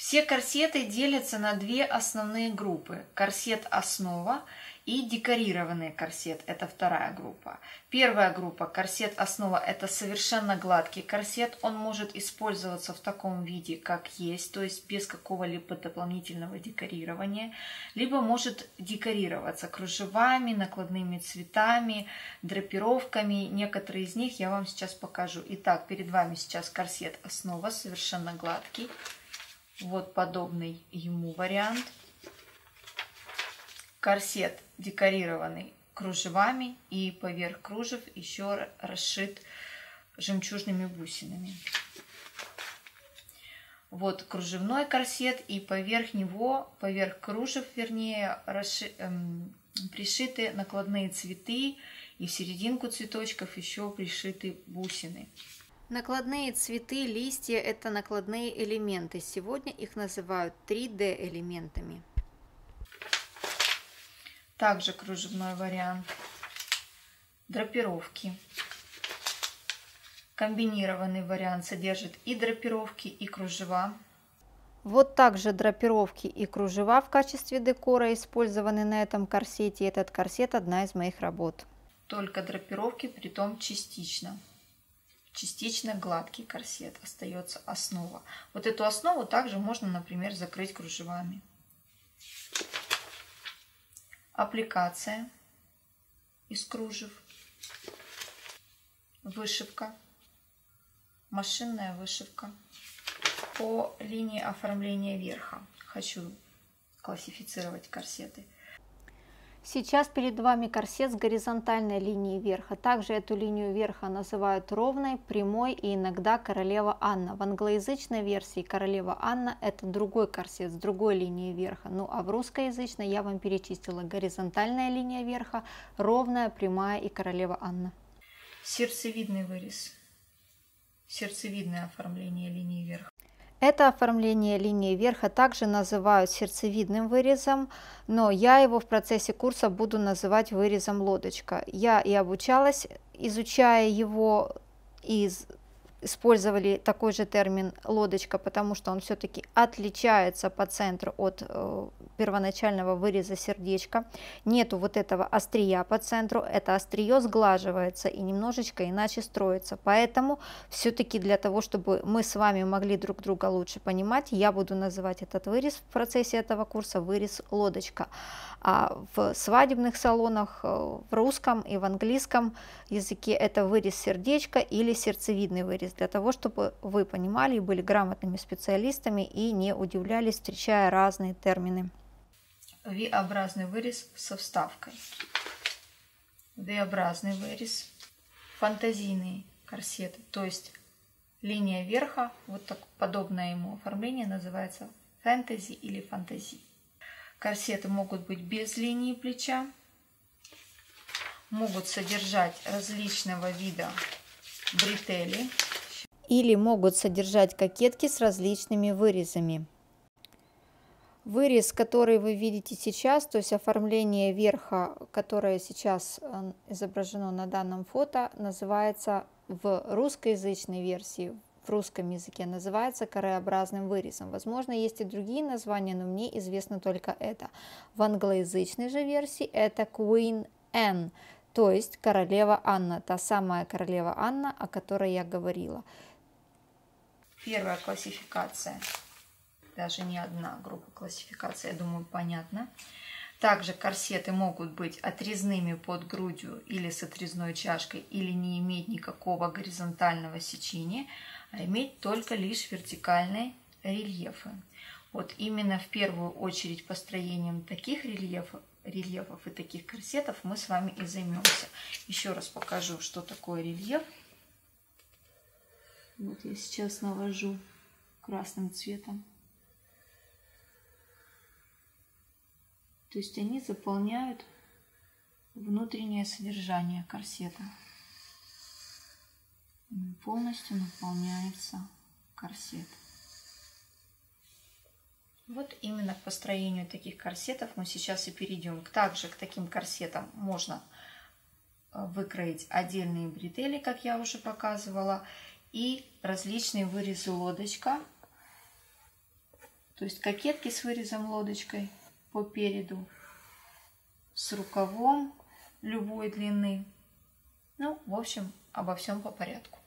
Все корсеты делятся на две основные группы. Корсет основа и декорированный корсет – это вторая группа. Первая группа – корсет основа – это совершенно гладкий корсет. Он может использоваться в таком виде, как есть, то есть без какого-либо дополнительного декорирования. Либо может декорироваться кружевами, накладными цветами, драпировками. Некоторые из них я вам сейчас покажу. Итак, перед вами сейчас корсет основа, совершенно гладкий. Вот подобный ему вариант – Корсет декорированный кружевами и поверх кружев еще расшит жемчужными бусинами. Вот кружевной корсет и поверх него, поверх кружев, вернее, расши, эм, пришиты накладные цветы и в серединку цветочков еще пришиты бусины. Накладные цветы, листья – это накладные элементы. Сегодня их называют 3D элементами. Также кружевной вариант. Драпировки. Комбинированный вариант содержит и драпировки, и кружева. Вот также драпировки и кружева в качестве декора использованы на этом корсете. Этот корсет одна из моих работ. Только драпировки, притом частично. Частично гладкий корсет остается основа. Вот эту основу также можно, например, закрыть кружевами аппликация из кружев, вышивка, машинная вышивка. По линии оформления верха хочу классифицировать корсеты – Сейчас перед вами корсет с горизонтальной линией верха. Также эту линию верха называют ровной, прямой и иногда королева Анна. В англоязычной версии королева Анна это другой корсет с другой линией верха. Ну а в русскоязычной я вам перечислила горизонтальная линия верха, ровная, прямая и королева Анна. Сердцевидный вырез. Сердцевидное оформление линии верха. Это оформление линии верха также называют сердцевидным вырезом, но я его в процессе курса буду называть вырезом лодочка. Я и обучалась, изучая его из использовали такой же термин лодочка, потому что он все-таки отличается по центру от э, первоначального выреза сердечка. Нету вот этого острия по центру, это острие сглаживается и немножечко иначе строится. Поэтому все-таки для того, чтобы мы с вами могли друг друга лучше понимать, я буду называть этот вырез в процессе этого курса вырез лодочка. А в свадебных салонах, э, в русском и в английском языке это вырез сердечка или сердцевидный вырез, для того, чтобы вы понимали и были грамотными специалистами и не удивлялись, встречая разные термины. V-образный вырез со вставкой. V-образный вырез, фантазийные корсеты, то есть линия верха, вот так подобное ему оформление называется фэнтези или фантазии. Корсеты могут быть без линии плеча, могут содержать различного вида бретели или могут содержать кокетки с различными вырезами. Вырез, который вы видите сейчас, то есть оформление верха, которое сейчас э, изображено на данном фото, называется в русскоязычной версии, в русском языке называется кореобразным вырезом. Возможно, есть и другие названия, но мне известно только это. В англоязычной же версии это Queen Anne, то есть королева Анна, та самая королева Анна, о которой я говорила. Первая классификация, даже не одна группа классификации, я думаю, понятно. Также корсеты могут быть отрезными под грудью или с отрезной чашкой, или не иметь никакого горизонтального сечения – а иметь только лишь вертикальные рельефы. Вот именно в первую очередь построением таких рельефов, рельефов и таких корсетов мы с вами и займемся. Еще раз покажу, что такое рельеф. Вот я сейчас навожу красным цветом. То есть они заполняют внутреннее содержание корсета полностью наполняется корсет. Вот именно к построению таких корсетов мы сейчас и перейдем. Также к таким корсетам можно э, выкроить отдельные бретели, как я уже показывала, и различные вырезы лодочка. То есть кокетки с вырезом лодочкой по переду, с рукавом любой длины. Ну, в общем, обо всем по порядку.